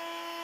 you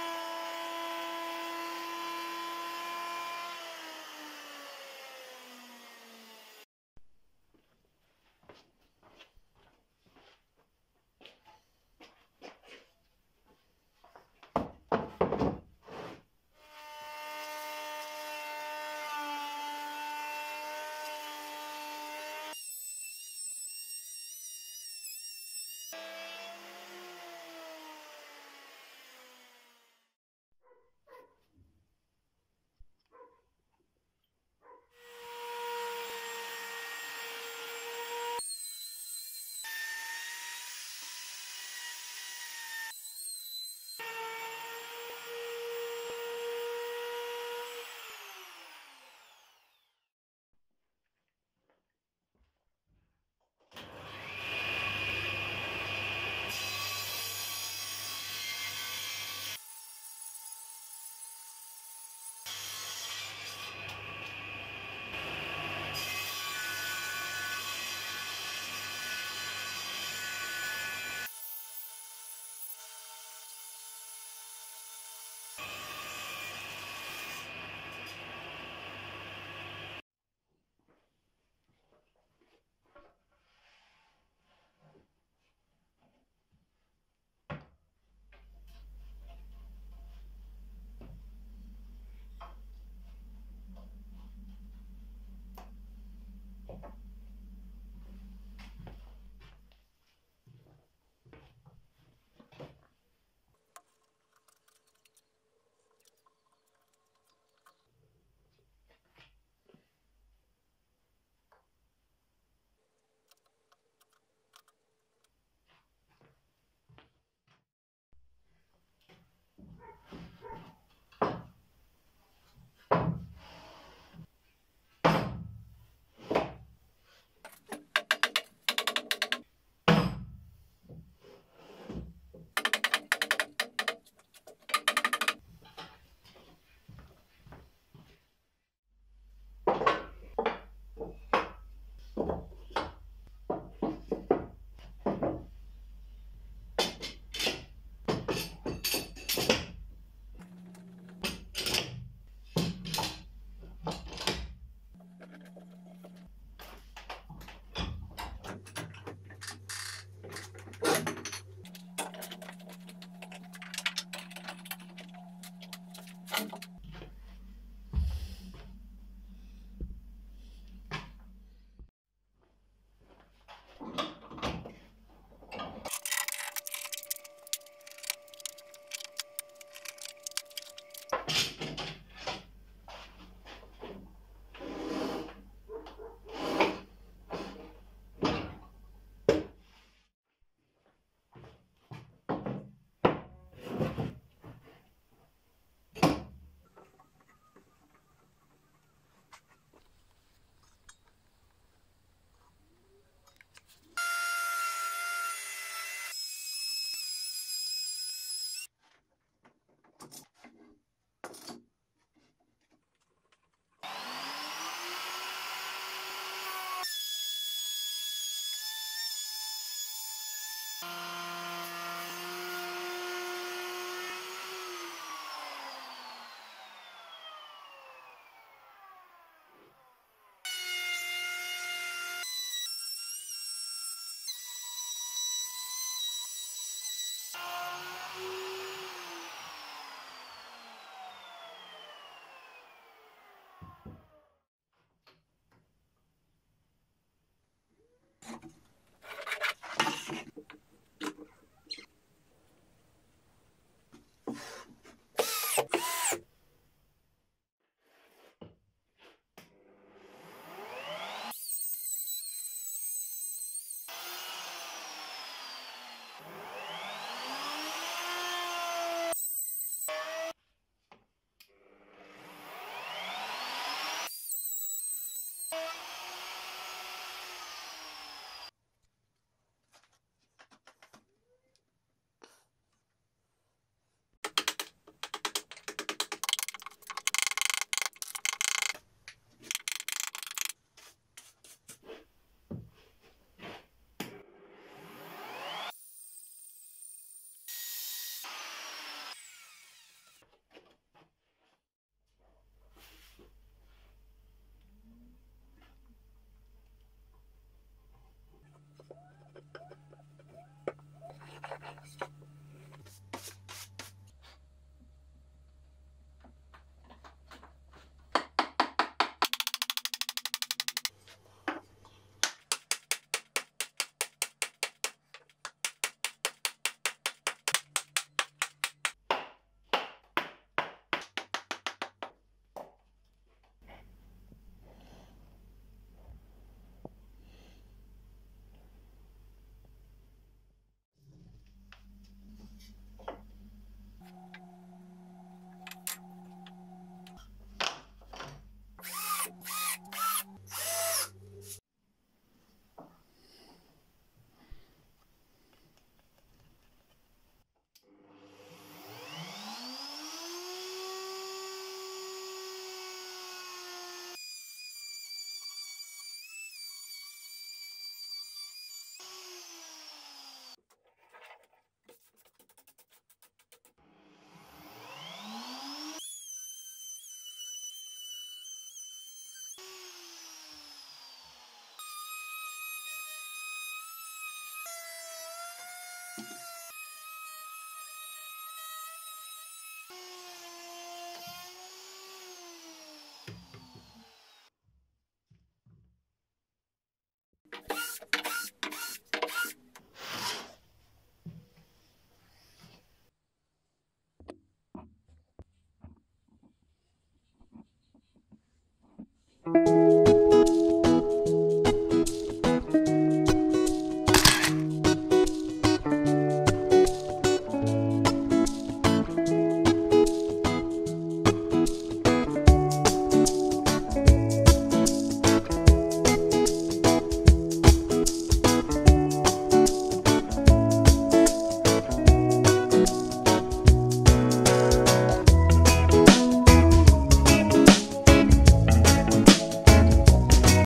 You